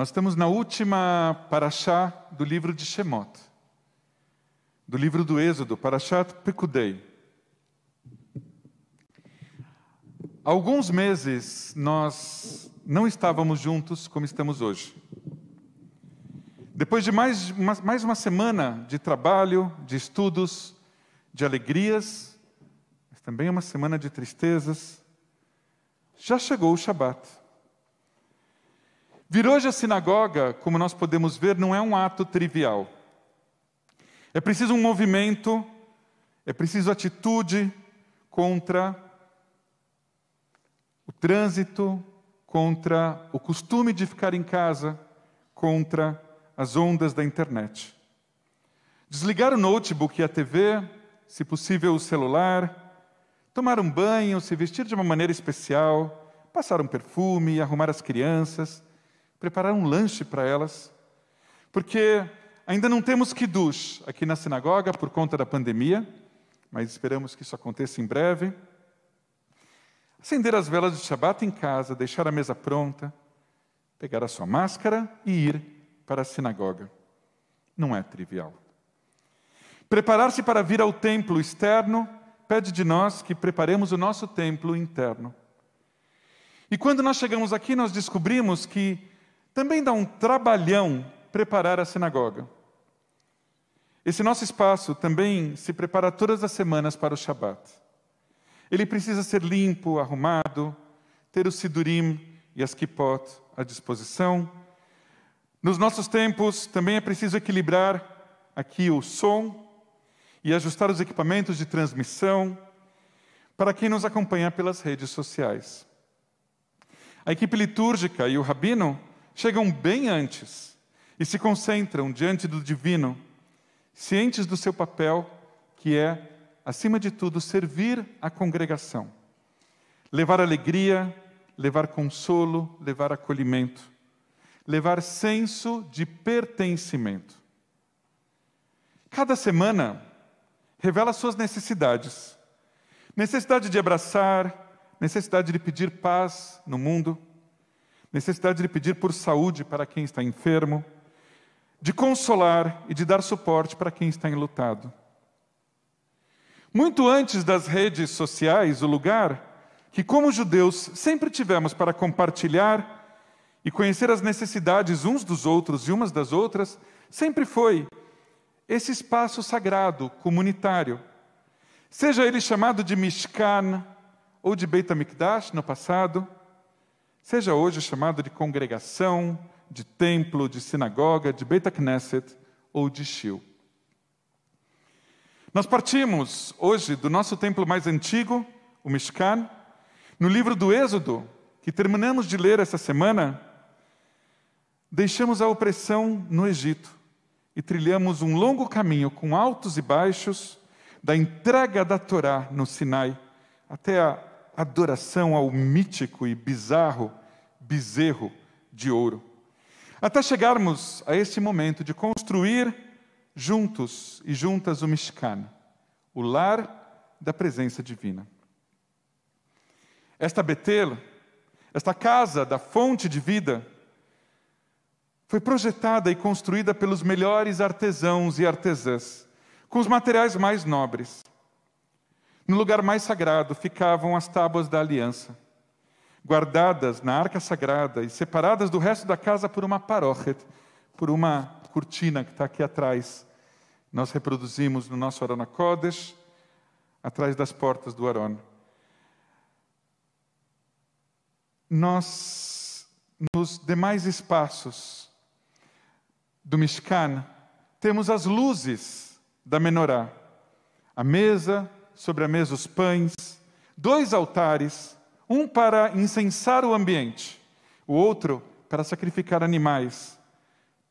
Nós estamos na última paraxá do livro de Shemot, do livro do Êxodo, Parashat Pekudei. Alguns meses nós não estávamos juntos como estamos hoje. Depois de mais uma, mais uma semana de trabalho, de estudos, de alegrias, mas também uma semana de tristezas, já chegou o Shabat. Vir hoje à sinagoga, como nós podemos ver, não é um ato trivial. É preciso um movimento, é preciso atitude contra o trânsito, contra o costume de ficar em casa, contra as ondas da internet. Desligar o notebook e a TV, se possível o celular, tomar um banho, se vestir de uma maneira especial, passar um perfume, arrumar as crianças, preparar um lanche para elas, porque ainda não temos kiddush aqui na sinagoga por conta da pandemia, mas esperamos que isso aconteça em breve. Acender as velas de Shabat em casa, deixar a mesa pronta, pegar a sua máscara e ir para a sinagoga. Não é trivial. Preparar-se para vir ao templo externo pede de nós que preparemos o nosso templo interno. E quando nós chegamos aqui, nós descobrimos que também dá um trabalhão preparar a sinagoga. Esse nosso espaço também se prepara todas as semanas para o Shabat. Ele precisa ser limpo, arrumado, ter o sidurim e as kippot à disposição. Nos nossos tempos, também é preciso equilibrar aqui o som e ajustar os equipamentos de transmissão para quem nos acompanha pelas redes sociais. A equipe litúrgica e o rabino chegam bem antes e se concentram diante do divino, cientes do seu papel, que é acima de tudo, servir a congregação. Levar alegria, levar consolo, levar acolhimento, levar senso de pertencimento. Cada semana revela suas necessidades. Necessidade de abraçar, necessidade de pedir paz no mundo, necessidade de pedir por saúde para quem está enfermo, de consolar e de dar suporte para quem está enlutado. Muito antes das redes sociais, o lugar que, como judeus, sempre tivemos para compartilhar e conhecer as necessidades uns dos outros e umas das outras, sempre foi esse espaço sagrado, comunitário. Seja ele chamado de Mishkan ou de Beit HaMikdash no passado, seja hoje chamado de congregação, de templo, de sinagoga, de Beit HaKnesset ou de Shil. Nós partimos hoje do nosso templo mais antigo, o Mishkan, no livro do Êxodo, que terminamos de ler essa semana, deixamos a opressão no Egito e trilhamos um longo caminho com altos e baixos, da entrega da Torá no Sinai até a adoração ao mítico e bizarro bezerro de ouro. Até chegarmos a esse momento de construir juntos e juntas o Mishkan, o lar da presença divina. Esta Betel, esta casa da fonte de vida, foi projetada e construída pelos melhores artesãos e artesãs, com os materiais mais nobres. No lugar mais sagrado ficavam as tábuas da aliança, guardadas na arca sagrada e separadas do resto da casa por uma paróquia, por uma cortina que está aqui atrás, nós reproduzimos no nosso Arona Kodesh, atrás das portas do Arona. Nós, nos demais espaços do Mishkan, temos as luzes da menorá. A mesa, sobre a mesa os pães, dois altares, um para incensar o ambiente, o outro para sacrificar animais,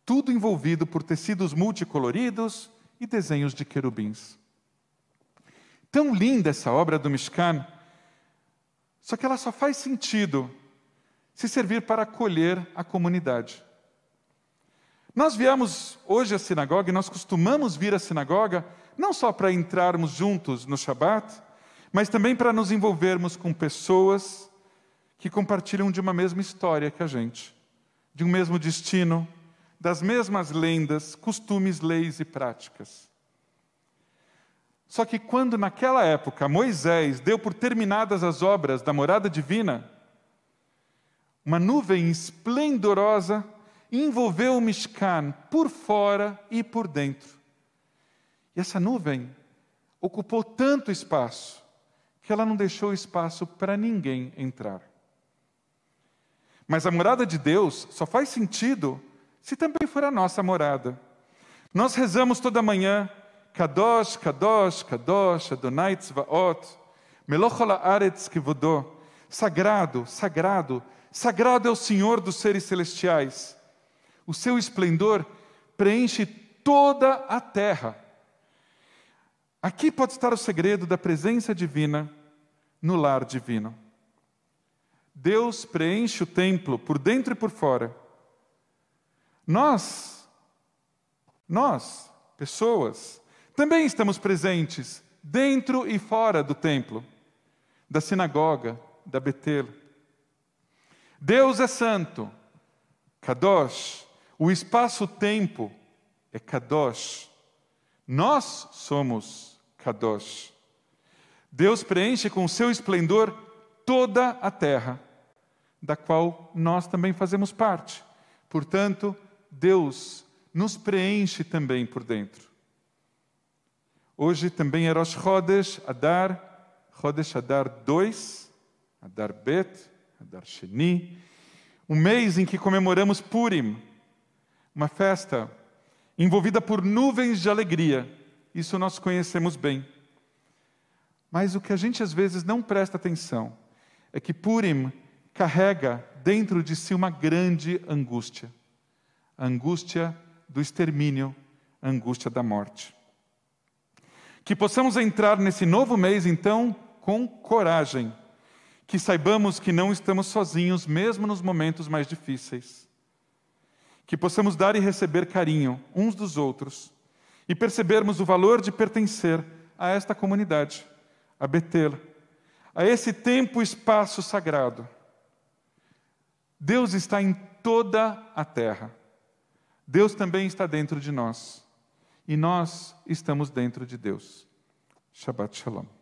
tudo envolvido por tecidos multicoloridos e desenhos de querubins. Tão linda essa obra do Mishkan, só que ela só faz sentido se servir para acolher a comunidade. Nós viemos hoje à sinagoga e nós costumamos vir à sinagoga não só para entrarmos juntos no Shabat, mas também para nos envolvermos com pessoas que compartilham de uma mesma história que a gente de um mesmo destino, das mesmas lendas, costumes, leis e práticas. Só que quando naquela época Moisés deu por terminadas as obras da morada divina, uma nuvem esplendorosa envolveu o Mishkan por fora e por dentro. E essa nuvem ocupou tanto espaço que ela não deixou espaço para ninguém entrar. Mas a morada de Deus só faz sentido se também for a nossa morada. Nós rezamos toda manhã, Kadosh, Kadosh, Kadosh, Adonai Tzvaot, Melochol Haaretz Kivodó, sagrado, sagrado, sagrado é o Senhor dos seres celestiais. O seu esplendor preenche toda a terra. Aqui pode estar o segredo da presença divina no lar divino. Deus preenche o templo por dentro e por fora. Nós, nós, pessoas, também estamos presentes dentro e fora do templo, da sinagoga, da Betel. Deus é santo, Kadosh. O espaço-tempo é Kadosh. Nós somos Kadosh. Deus preenche com seu esplendor toda a terra, da qual nós também fazemos parte. Portanto, Deus nos preenche também por dentro. Hoje também é Rosh Chodesh Adar, Chodesh Adar 2, Adar Bet, Adar Sheni, um mês em que comemoramos Purim, uma festa envolvida por nuvens de alegria. Isso nós conhecemos bem. Mas o que a gente às vezes não presta atenção é que Purim carrega dentro de si uma grande angústia a angústia do extermínio, a angústia da morte. Que possamos entrar nesse novo mês, então, com coragem. Que saibamos que não estamos sozinhos, mesmo nos momentos mais difíceis. Que possamos dar e receber carinho uns dos outros e percebermos o valor de pertencer a esta comunidade, a Betel, a esse tempo e espaço sagrado. Deus está em toda a terra. Deus também está dentro de nós e nós estamos dentro de Deus. Shabbat Shalom.